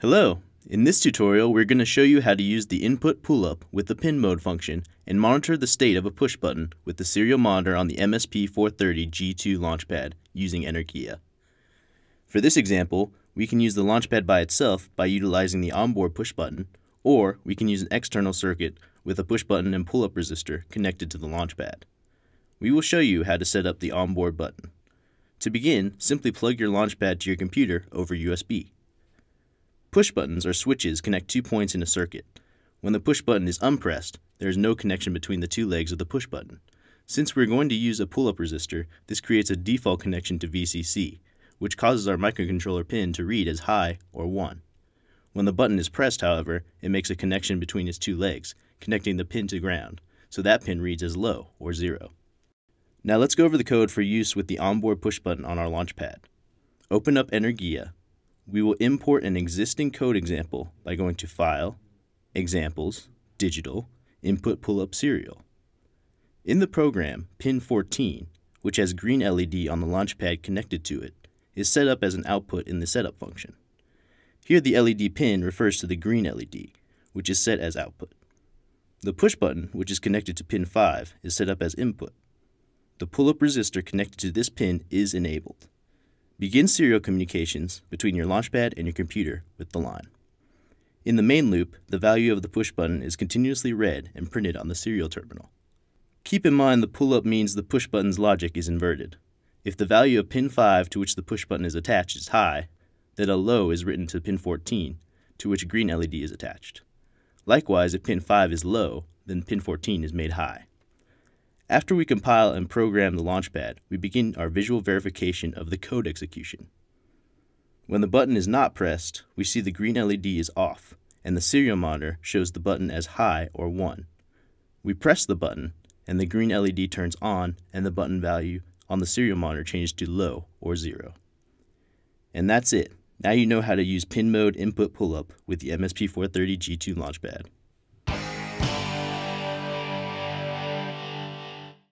Hello! In this tutorial, we're going to show you how to use the input pull-up with the pin mode function and monitor the state of a push button with the serial monitor on the MSP430 G2 Launchpad using Energia. For this example, we can use the Launchpad by itself by utilizing the onboard push button, or we can use an external circuit with a push button and pull-up resistor connected to the Launchpad. We will show you how to set up the onboard button. To begin, simply plug your Launchpad to your computer over USB. Push buttons or switches connect two points in a circuit. When the push button is unpressed, there is no connection between the two legs of the push button. Since we're going to use a pull-up resistor, this creates a default connection to VCC, which causes our microcontroller pin to read as high or 1. When the button is pressed, however, it makes a connection between its two legs, connecting the pin to ground, so that pin reads as low or 0. Now let's go over the code for use with the onboard push button on our Launchpad. Open up Energia we will import an existing code example by going to File, Examples, Digital, Input Pull-up Serial. In the program, pin 14, which has green LED on the launchpad connected to it, is set up as an output in the setup function. Here the LED pin refers to the green LED, which is set as output. The push button, which is connected to pin 5, is set up as input. The pull-up resistor connected to this pin is enabled. Begin serial communications between your launchpad and your computer with the line. In the main loop, the value of the push button is continuously read and printed on the serial terminal. Keep in mind the pull-up means the push button's logic is inverted. If the value of pin 5 to which the push button is attached is high, then a low is written to pin 14, to which a green LED is attached. Likewise, if pin 5 is low, then pin 14 is made high. After we compile and program the Launchpad, we begin our visual verification of the code execution. When the button is not pressed, we see the green LED is off, and the serial monitor shows the button as high or 1. We press the button, and the green LED turns on, and the button value on the serial monitor changes to low or 0. And that's it. Now you know how to use pin mode input pull-up with the MSP430 G2 Launchpad.